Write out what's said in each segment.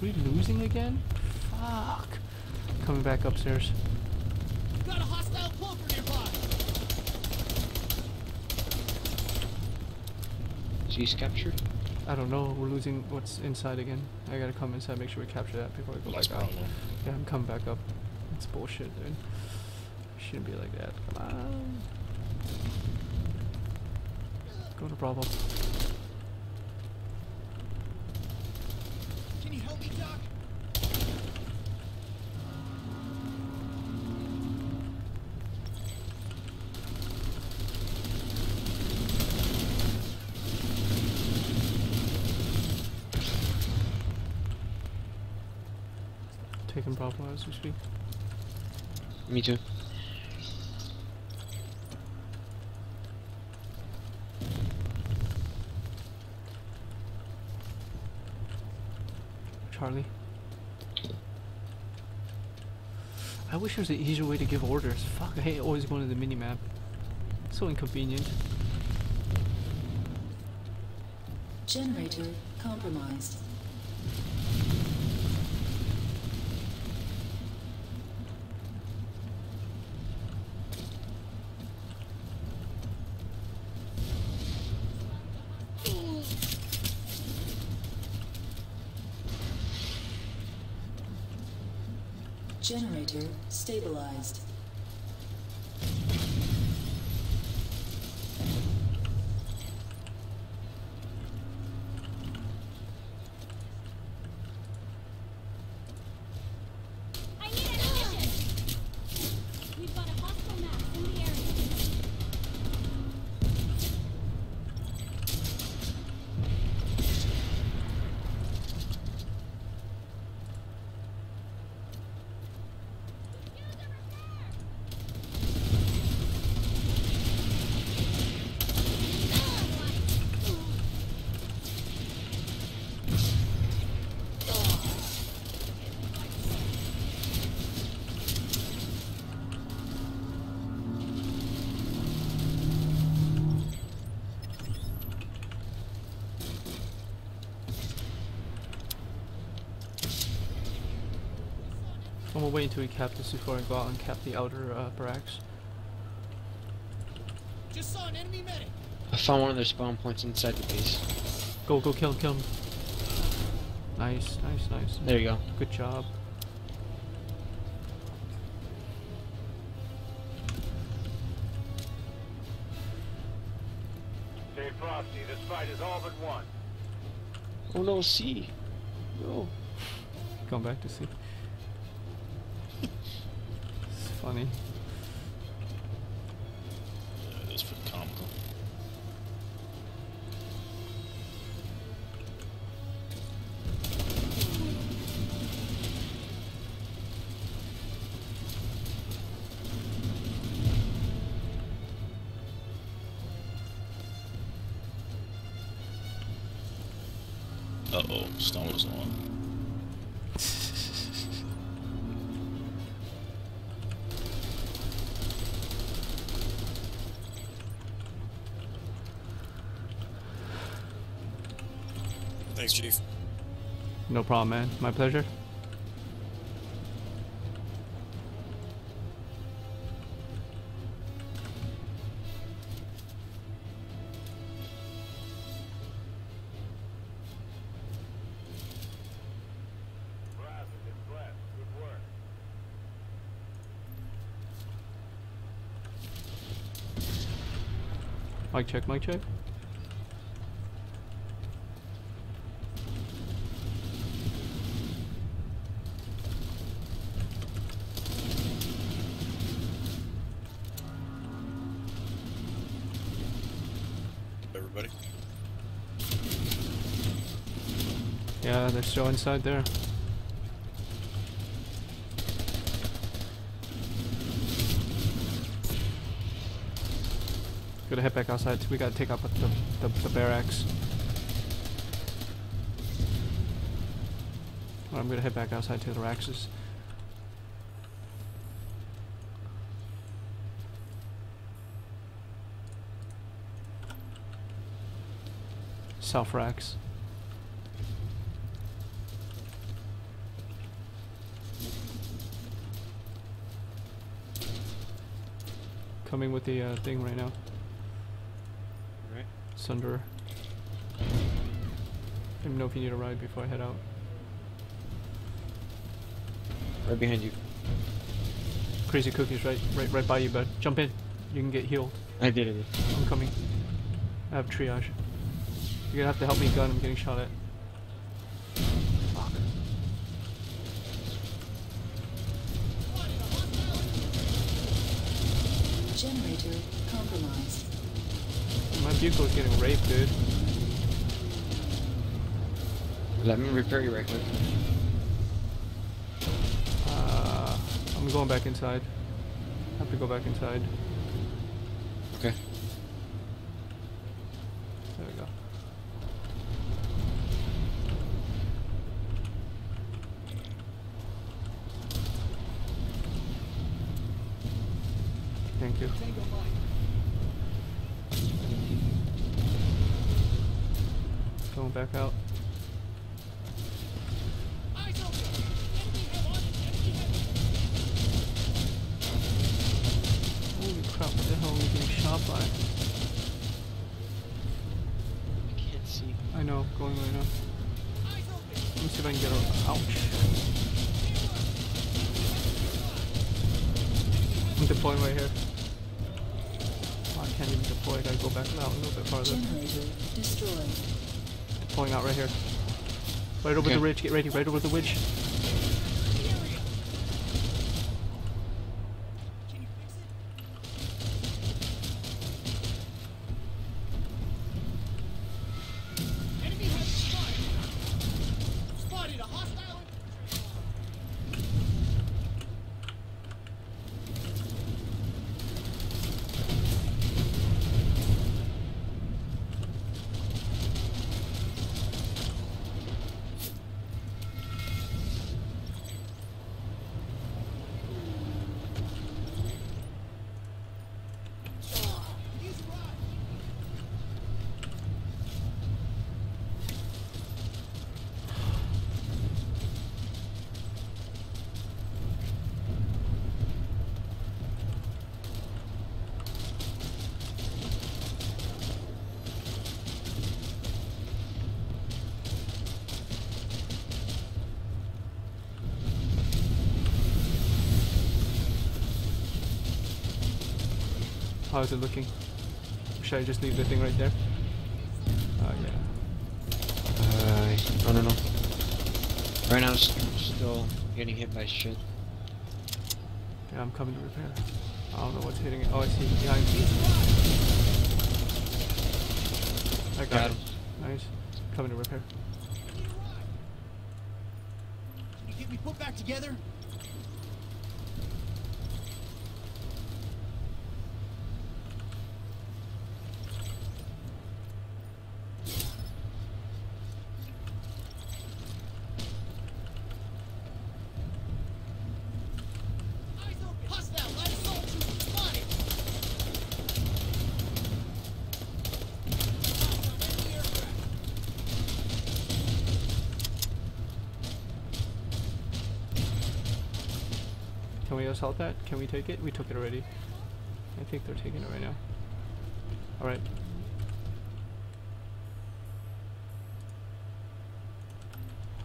we losing again? Fuck. Coming back upstairs. Got a hostile cloaker nearby. She's captured. I don't know. We're losing what's inside again. I gotta come inside, make sure we capture that before we go Last back out. problem. Yeah, I'm coming back up. It's bullshit, dude. Shouldn't be like that. Come on. Go to Bravo. Can you help me, Doc? Taking Bravo as we speak. Me too. Charlie. I wish there was an easier way to give orders. Fuck, I hate always going to the minimap. So inconvenient. Generator compromised. Generator stabilized. I'm gonna wait until we cap this before I go out and cap the outer uh, barracks. Just saw an enemy medic. I found one of their spawn points inside the base. Go, go, kill him, kill him. Nice, nice, nice. There you go. Good job. Stay frosty. This fight is all but won. Oh no, C. No. Going back to see. Funny. Yeah, it is pretty comical. Uh oh, Stone was on. Thanks, Chief. No problem, man. My pleasure. Mic check, mic check. Everybody. Yeah, they're still inside there. Gotta head back outside. We gotta take out the, the, the barracks. Well, I'm gonna head back outside to the Raxes. South Rax. Coming with the uh, thing right now. Right. Sunder. Let me know if you need a ride before I head out. Right behind you. Crazy cookies right right right by you, bud. Jump in. You can get healed. I did it. I'm coming. I have triage. You're gonna have to help me gun, I'm getting shot at. Generator compromised. My vehicle is getting raped, dude. Let me repair you right quick. Uh, I'm going back inside. have to go back inside. Okay. There we go. Thank you. Tango mine. Going back out. Eyes open. Enemy head on it. Enemy head. Holy crap, what the hell are we getting shot by? I can't see. I know, going right now. Let me see if I can get her. Ouch. I'm deploying right here. Oh, I can't even deploy, I gotta go back out a little bit farther. Generator destroyed. Deploying out right here. Right over Okay. the ridge, get ready, right over the ridge. How is it looking? Should I just leave the thing right there? Oh yeah. Uh, I don't know. Right now, I'm still getting hit by shit. Yeah, I'm coming to repair. I don't know what's hitting it. Oh, I see behind me. I got, Got it. him. Nice. Coming to repair. Need a ride. Can you get me put back together? Eyes open. Hostile light assault trooper spotted. Eyes on enemy aircraft. Can we assault that? Can we take it? We took it already. I think they're taking it right now. Alright.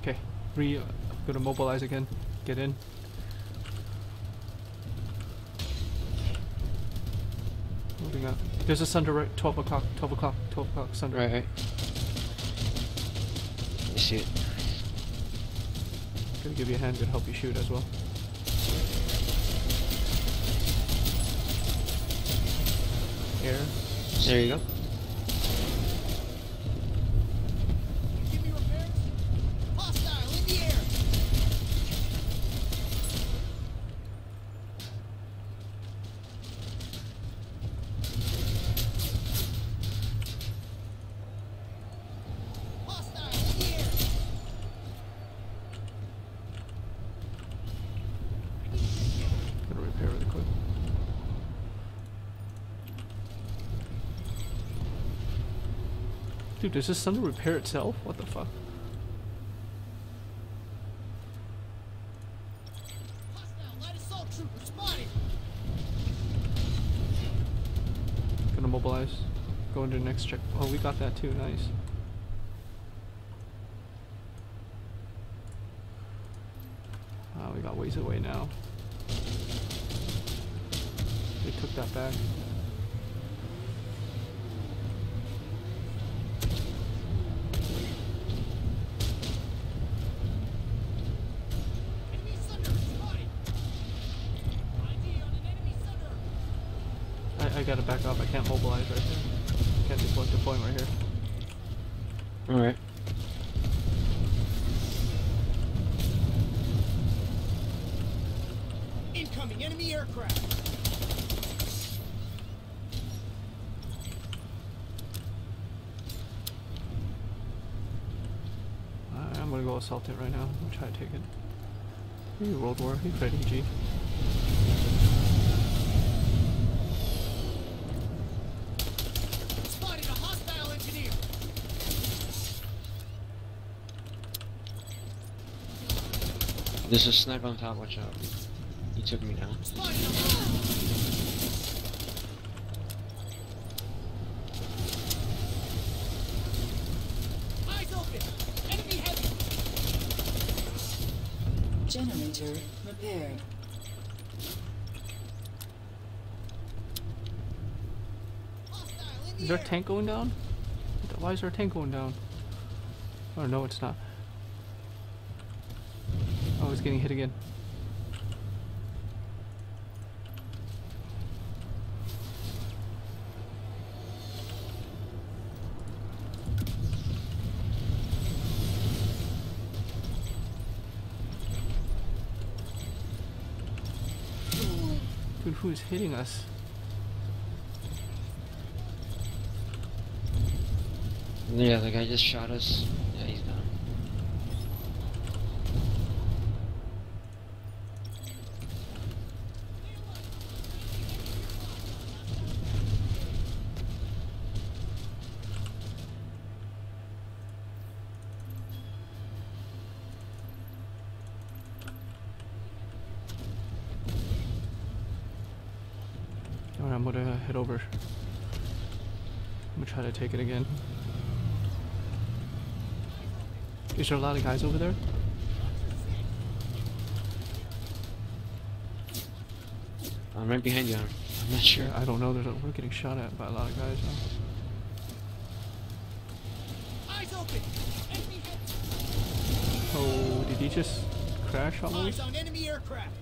Okay. Re uh, gonna mobilize again. Get in. Moving up. There's a Sunder right 12 o'clock, 12 o'clock, 12 o'clock Sunder. Right, right. It. Gonna give you a hand, gonna help you shoot as well. Air. There you go. Give me repairs. Hostile in the air. Hostile in the air. Gonna repair really quick. Dude, does this Sunder repair itself? What the fuck? Spotted. mobilize. Go into the next check. Oh, we got that too. Nice. Ah, we got ways away now. They took that back. Enemy sunder spotted. ID on an enemy sunder. I, I gotta back up. I can't mobilize right here. Can't deploy, deploy right here. Alright. Incoming enemy aircraft. I'm gonna go assault it right now. I'm gonna try to take it. Hey, World War. Hey, Freddy G. There's a sniper on top, watch out. He took me down. Eyes open. Enemy heavy. Generator repaired. Hostile in Is there a tank going down? Why is there a tank going down? Oh no, it's not. Getting hit again. Dude, who's hitting us? Yeah, the guy just shot us. Yeah, he's down. Alright, I'm head over. I'm gonna try to take it again. Is there a lot of guys over there? I'm right behind you. I'm I'm not sure. I don't know. There's a, we're getting shot at by a lot of guys now. Eyes open. Enemy. Oh, did he just crash almost? Eyes on enemy aircraft.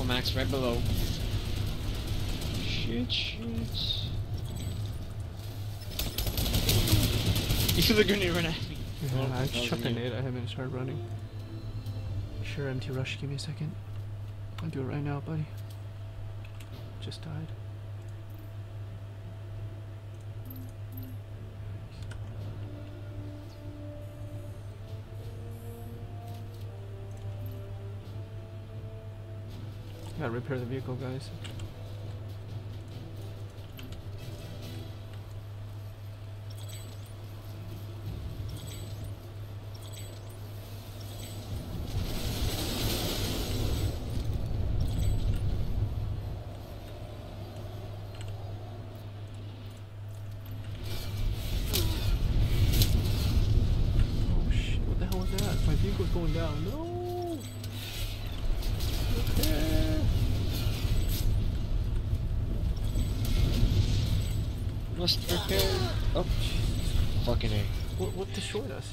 Oh, Max, right below. Shit, shit. You threw the grenade right at me. Yeah, Oh, I that just was chucked a nade. I haven't started running. Sure, empty rush. Give me a second. I'll do it right now, buddy. Just died. Gotta repair the vehicle, guys. Oh shit, what the hell was that? My vehicle's going down. No! Repair! Must repair. Oh, fucking A. What, what destroyed us?